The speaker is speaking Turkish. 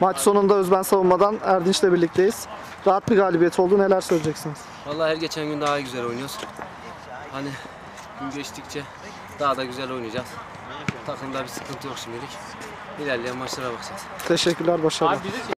Maç sonunda Özben Savunma'dan Erdinç'le birlikteyiz. Rahat bir galibiyet oldu. Neler söyleyeceksiniz? Vallahi her geçen gün daha güzel oynuyoruz. Hani gün geçtikçe daha da güzel oynayacağız. Takımda bir sıkıntı yok şimdilik. İlerleyen maçlara bakacağız. Teşekkürler, başarılar.